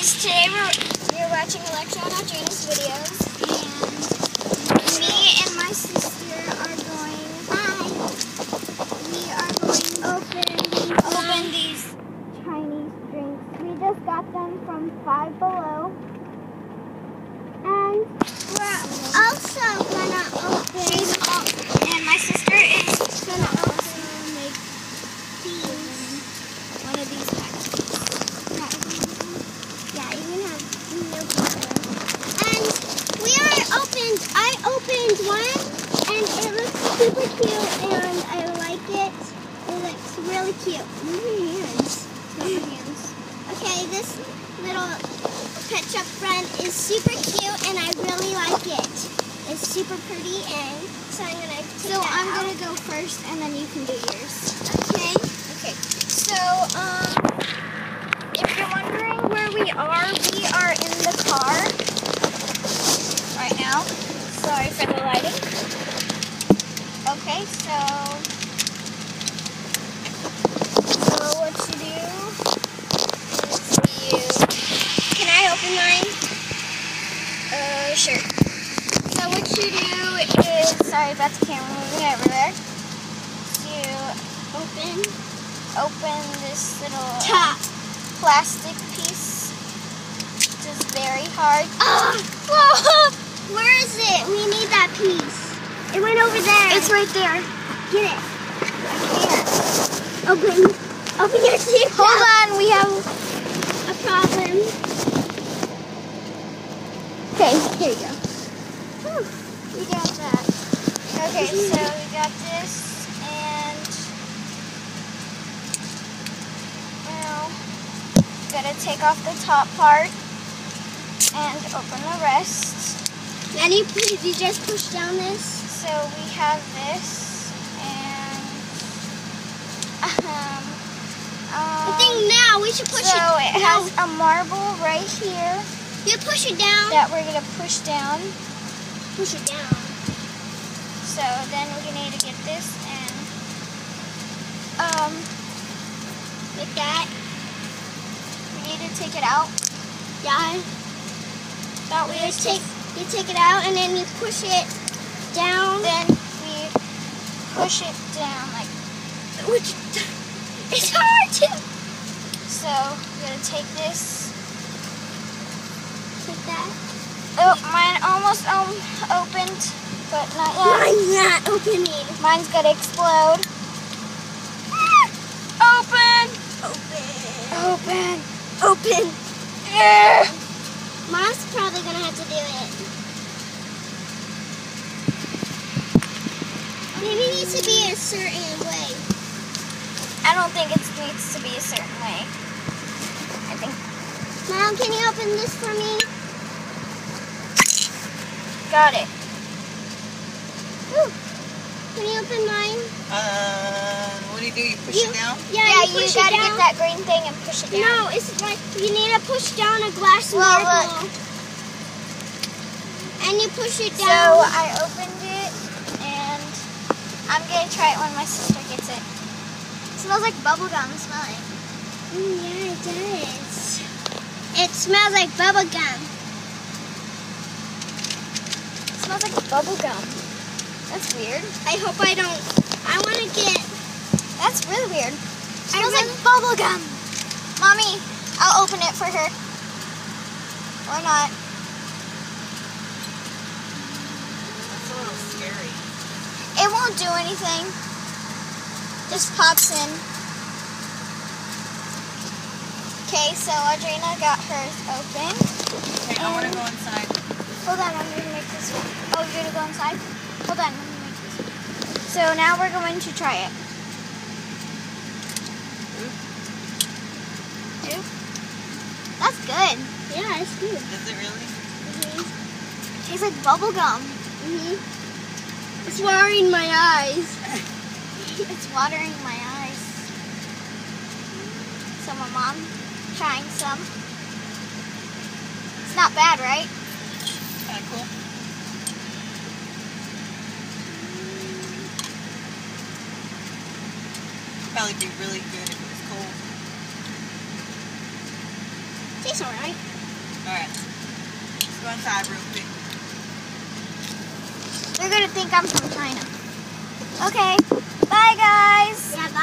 guys, today we're, we're watching and Audrina's videos, and me and my sister are going, hi, we are going to open, open these Chinese drinks. We just got them from Five Below, and we're also gonna open, She's all, and my sister is gonna also make these, one of these packs. Yeah, you can have milk And we are opened. I opened one, and it looks super cute, and I like it. It looks really cute. Move your hands. Move your hands. Okay, this little pet shop friend is super cute, and I really like it. It's super pretty, and so I'm gonna take So I'm out. gonna go first, and then you can do yours. Okay. Okay. So, um, if you're wondering where we are, we are in the car right now. Sorry for the lighting. Okay, so, so what you do is you, can I open mine? Uh, sure. So what you do is, sorry about the camera moving over there, You open open this little Top. plastic piece. Just very hard. Ah! Whoa! Where is it? We need that piece. It went over there. It's right there. Get it. I can't. Open. Open your seat. Hold on, we have. A problem. Okay, here you go. Whew, we got that. Okay, so we got this, and now gotta take off the top part and open the rest. Then you, did you just push down this? So we have this, and um, I um, think now we should push so it. it now. has a marble right here You push it down. that we're gonna push down. Push it down. So then we're gonna need to get this and um, Like that. we need to take it out. Yeah. That way it's take you take it out and then you push it down. Then we push it down like. Which it's hard to So we're gonna take this. take that. Oh, mine almost um opened, but not yet. Mine's not opening. Mine's gonna explode. Open! Open. Open! Open. Yeah. Mom's probably gonna have to do it. Maybe it needs to be a certain way. I don't think it needs to be a certain way. I think Mom, can you open this for me? got it. Ooh. Can you open mine? Uh, what do you do? You push You- it down? Yeah, Yeah, you you push gotta it down. get that green thing and push it down. No, it's like you need to push down a glass Well, marble. And you push it down. So down. I opened it and I'm gonna try it when my sister gets it. It smells like bubblegum, smell it. Mm, yeah, it does. It smells like bubble gum. It smells like bubblegum. That's weird. I hope I don't. I want to get. That's really weird. It smells really- like bubblegum. Mommy, I'll open it for her. Or not. That's a little scary. It won't do anything. Just pops in. Okay, so Audrina got hers open. Okay, I want to go inside. Hold on, I'm gonna make this one. Oh, you're gonna go inside? Hold on, let me make this one. So now we're going to try it. Oop. That's good. Yeah, it's good. Is it really? Mm-hmm. Tastes like bubble gum. Mm-hmm. It's watering my eyes. It's watering my eyes. So my mom trying some. It's not bad, right? Kind of cool. Probably be really good if it was cold. Tastes alright. Alright. Let's go inside real quick. They're gonna think I'm from China. Okay. Bye, guys. Yeah, bye.